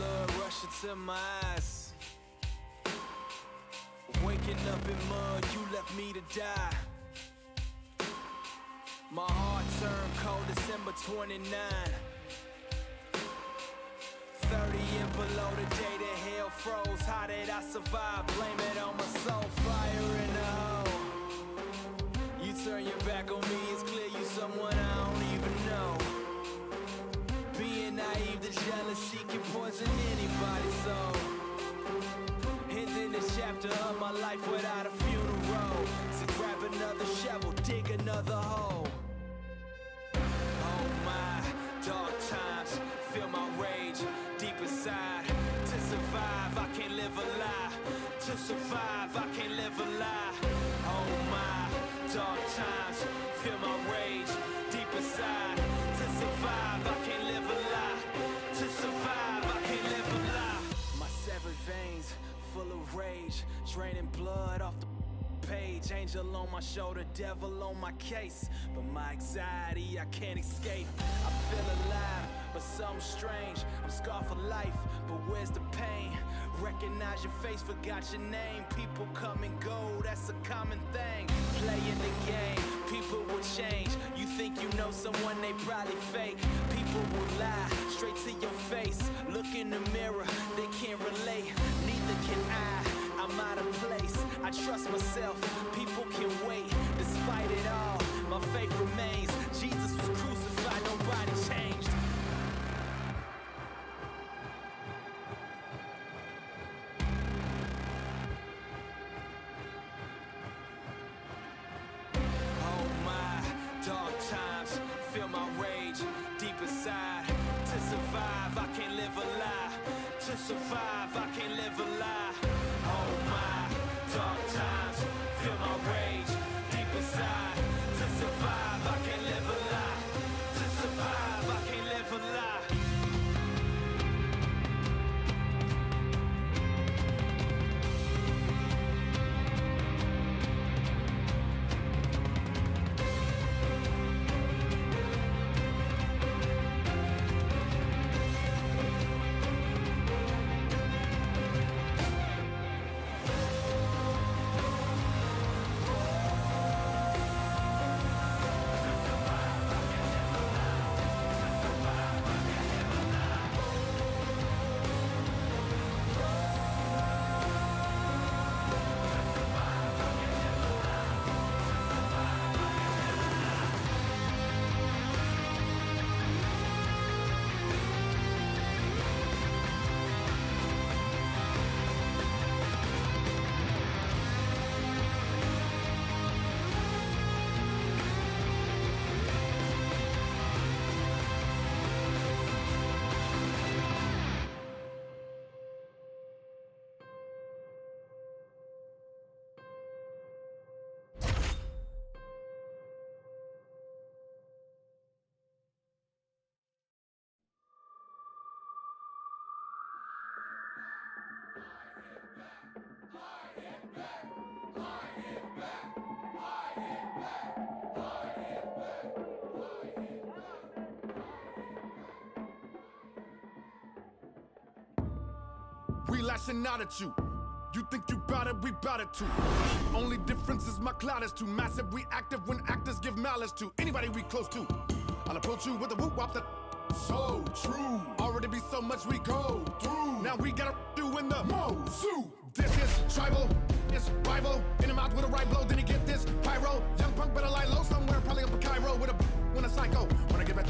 pressure to my eyes. Waking up in mud, you left me to die. My heart turned cold December 29. 30 and below the day that hell froze. How did I survive? Blame it on my soul. Fire in the hole. You turn your back on me, it's clear you someone I don't even know. Life without a funeral. So grab another shovel, dig another hole. Oh my, dark times, feel my rage deep inside. To survive, I can't live a lie. To survive, I can't live a lie. Oh my, dark times, feel my Angel on my shoulder, devil on my case. But my anxiety, I can't escape. I feel alive, but something strange. I'm scarred for life, but where's the pain? Recognize your face, forgot your name. People come and go, that's a common thing. Playing the game, people will change. You think you know someone, they probably fake. People will lie straight to your face. Look in the mirror, they can't relate. Neither can I. I'm out of place. I trust myself. People can wait. Despite it all, my faith remains. Jesus was crucified, nobody changed. Oh my, dark times, feel my rage deep inside. To survive, I can't live a lie. To survive, I can't live a lie. We lashing out at you. You think you bout it, we bout it too. Only difference is my cloud is too massive, We active when actors give malice to anybody we close to. I'll approach you with a whoop wop that so true. Already be so much we go through. Now we gotta do in the mo zoo. This is tribal, it's rival. In the mouth with a right blow, then you get this pyro. Young punk better lie low somewhere, probably up a Cairo with a when a psycho. I get back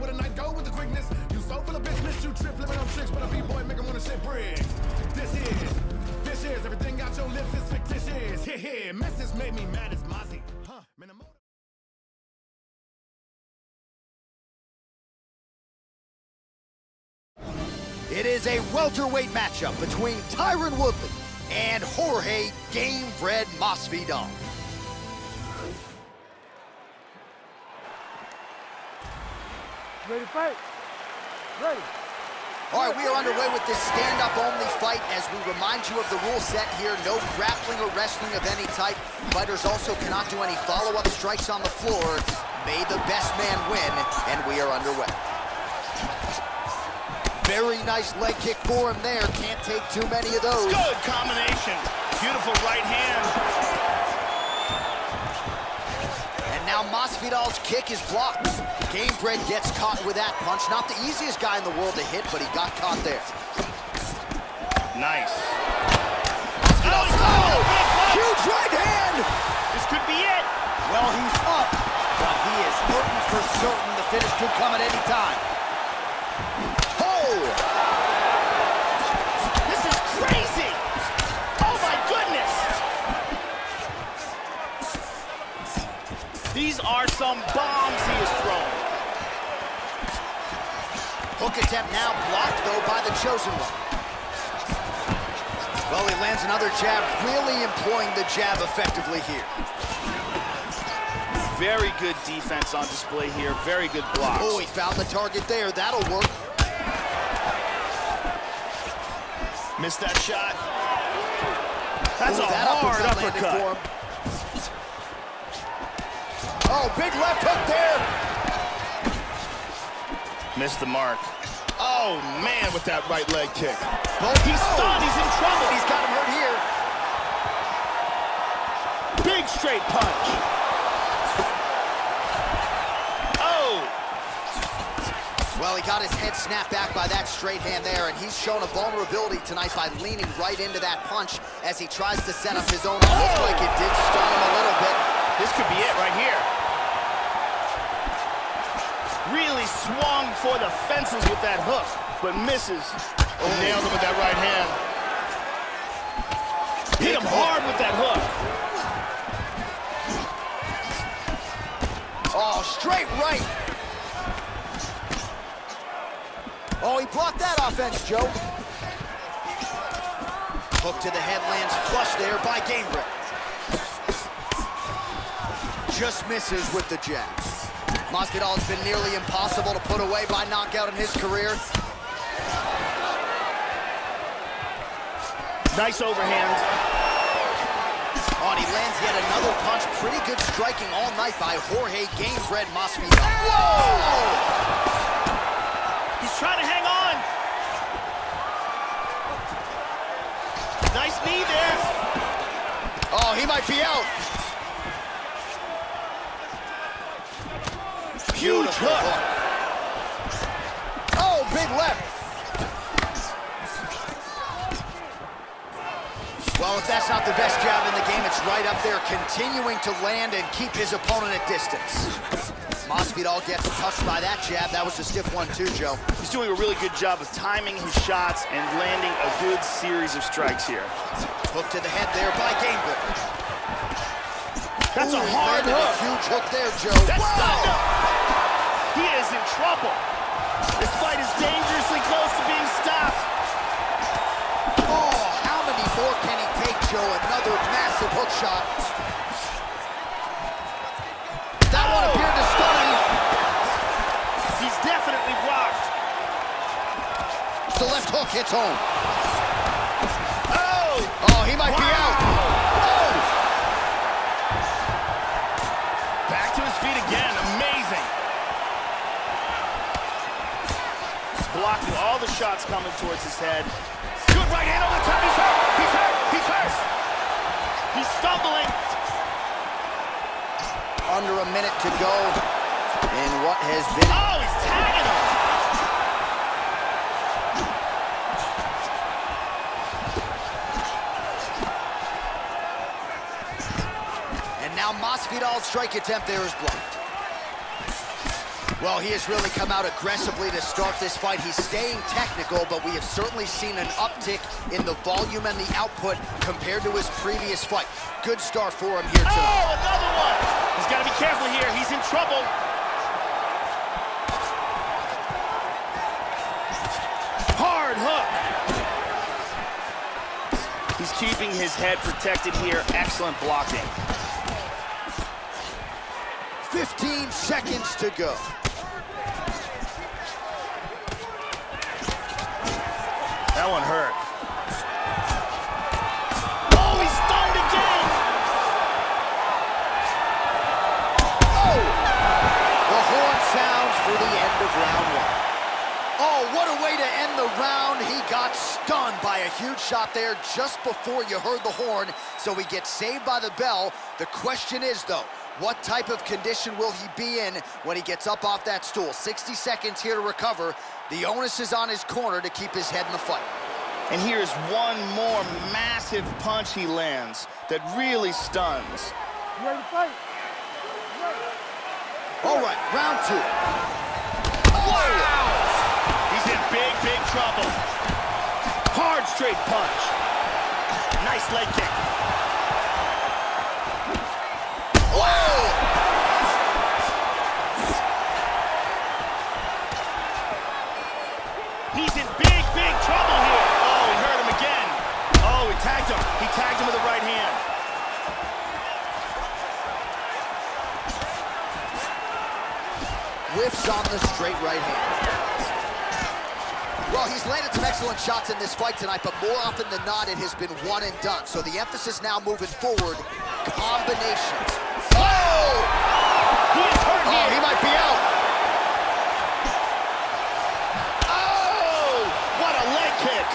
with a night go with the quickness. You so full of you trip flipping on tricks, but a b-boy make 'em wanna shit bricks. This is, this is everything your lips is fictitious. Messes made me mad as Mozzie. Huh, man, I'm It is a welterweight matchup between Tyron Woodley and Jorge Game Gamebred Masvidal. Ready to fight? Ready. All right, we are underway with this stand-up only fight as we remind you of the rule set here. No grappling or wrestling of any type. Fighters also cannot do any follow-up strikes on the floor. May the best man win, and we are underway. Very nice leg kick for him there. Can't take too many of those. Good combination. Beautiful right hand. Now Masvidal's kick is blocked. Gamebred gets caught with that punch. Not the easiest guy in the world to hit, but he got caught there. Nice. Masvidal's oh, huge right hand. This could be it. Well, he's up, but he is certain for certain the finish could come at any time. Oh! Are some bombs he has thrown. Hook attempt now blocked, though, by the Chosen One. Well, he lands another jab, really employing the jab effectively here. Very good defense on display here. Very good block. Oh, he found the target there. That'll work. Missed that shot. That's Ooh, a that hard uppercut uppercut. Oh, big left hook there. Missed the mark. Oh, man, with that right leg kick. Both He's stunned. He's in trouble. He's got him hurt here. Big straight punch. Oh, Well, he got his head snapped back by that straight hand there, and he's shown a vulnerability tonight by leaning right into that punch as he tries to set up his own. It looked like it did stun him a little bit. this could be it right here. Really swung for the fences with that hook, but misses. Oh, Nailed him with that right hand. Hit him hard with that hook. Oh, straight right. Oh, he blocked that offense, Joe. Hook to the head lands flush there by Gamebred. Just misses with the jab. Masvidal has been nearly impossible to put away by knockout in his career. Nice overhand. Oh, and he lands yet another punch. Pretty good striking all night by Jorge Gamebred Masvidal. Whoa! He's trying to hang on. Nice knee there. Oh, he might be out. Huge Beautiful hook. Oh, big left. Well, if that's not the best jab in the game, it's right up there, continuing to land and keep his opponent at distance. Masvidal gets touched by that jab. That was a stiff one too, Joe. He's doing a really good job of timing his shots and landing a good series of strikes here. Hook to the head there by Gamebred. That's Ooh, a hard hook. A huge hook there, Joe. That's Whoa! stunned him. He is in trouble. This fight is dangerously close to being stopped. Oh, how many more can he take, Joe? Another massive hook shot. That one appeared to stun him. He's definitely blocked. The left hook hits home. Shots coming towards his head. Good right hand over the top. He's hurt. He's hurt. He's hurt. He's stumbling. Under a minute to go in what has been Oh, he's tagging him. And now Masvidal's strike attempt there is blocked. Well, he has really come out aggressively to start this fight. He's staying technical, but we have certainly seen an uptick in the volume and the output compared to his previous fight. Good start for him here tonight. Oh, another one. He's got to be careful here. He's in trouble. Hard hook. He's keeping his head protected here. Excellent blocking. 15 seconds to go. That one hurt. Oh, he's stunned again. Oh! The horn sounds for the end of round one. Oh, what a way to end the round. He got stunned by a huge shot there just before you heard the horn, so he gets saved by the bell. The question is, though, what type of condition will he be in when he gets up off that stool? 60 seconds here to recover. The onus is on his corner to keep his head in the fight. And here's one more massive punch he lands that really stuns. You ready to fight? All right, round two. Wow! He's in big, big trouble. Hard straight punch. Nice leg kick. Whiffs on the straight right hand. Well, he's landed some excellent shots in this fight tonight, but more often than not, it has been one and done. So the emphasis now moving forward, combinations. Oh! He is hurt Oh, here. he might be out. Oh, what a leg kick.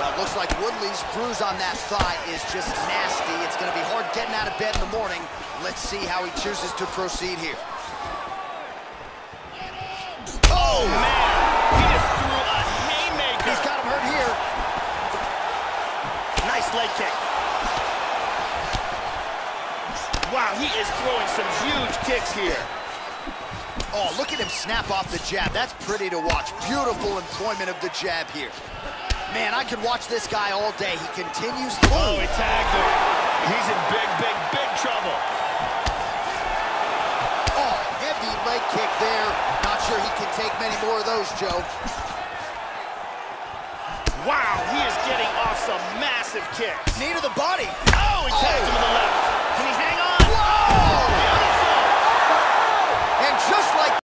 Well, it looks like Woodley's bruise on that thigh is just nasty. It's going to be hard getting out of bed in the morning. Let's see how he chooses to proceed here. Oh, man. He just threw a haymaker. He's got him hurt here. Nice leg kick. Wow, he is throwing some huge kicks here. Oh, look at him snap off the jab. That's pretty to watch. Beautiful employment of the jab here. Man, I could watch this guy all day. He continues to... Oh, he tagged him. He's in big, big, big trouble. Oh, heavy leg kick there. Not sure he can take many more of those, Joe. Wow, he is getting off some massive kicks. Knee to the body. Oh, he tagged him in the left.